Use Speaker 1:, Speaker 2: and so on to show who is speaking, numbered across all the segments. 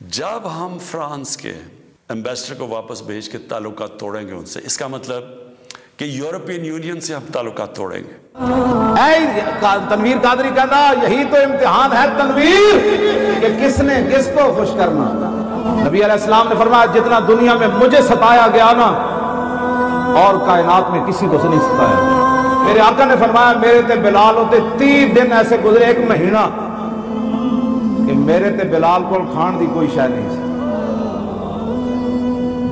Speaker 1: जब हम फ्रांस के एम्बेसडर को वापस भेज के ताल्लुक तोड़ेंगे उनसे, इसका मतलब कि यूरोपियन यूनियन से हम ताल्लुक तोड़ेंगे।
Speaker 2: तनवीर कादरी कहना यही तो इम्तिहान है, तनवीर, कि किसने किसको खुश करना। नबी अलैहिस्सलाम ने फरमाया, जितना दुनिया में मुझे सताया गया ना, और कायनात में किसी को नहीं सताया मेरे आका ने फरमाया, मेरे ते बिलाल होते तीन दिन ऐसे गुजरे, एक महीना। मेरे ते बिलाल को खाण की कोई शायद नहीं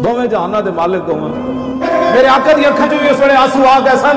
Speaker 2: दोवे जहाना के मालिक दोवें। मेरे आका दी अखां चों इस वेले आँसू आ गए सन।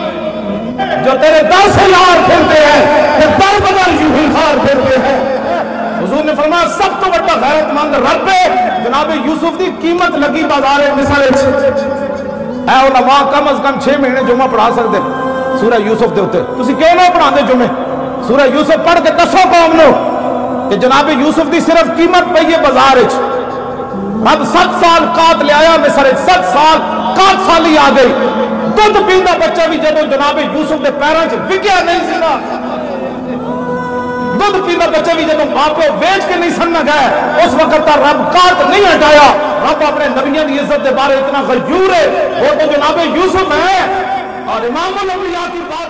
Speaker 2: जो तेरे दस हज़ार फिरते हैं ते दर बदल यू ही हार फिरते हैं। हजूर ने फरमा सब तो बड़ा गैरतमंद रब जनाब यूसुफ की कीमत लगी बाज़ार मिसल कम अज कम छह महीने जुम्मा पढ़ा सकते सूरह यूसुफ के उत्ते। पढ़ाते जुमे सूरह यूसुफ पढ़ के दसो कौम नो कि जनाब यूसुफ की सिर्फ़ कीमत पई है बाज़ार रब सत साल कात लिया मिसर सत साल कात साली आ गई। दुध पीता बच्चा भी जदों जनाब यूसुफ के पैरों च विगया नहीं सीना दुध पीता बच्चा भी जब माँ प्यो वेच के नहीं सन्न गया उस वक्त का रब कात नहीं हटाया। रब अपने नबिया की इज़्ज़त के बारे इतना गयूर है। वो तो जनाबे यूसुफ है। और इमाम की बात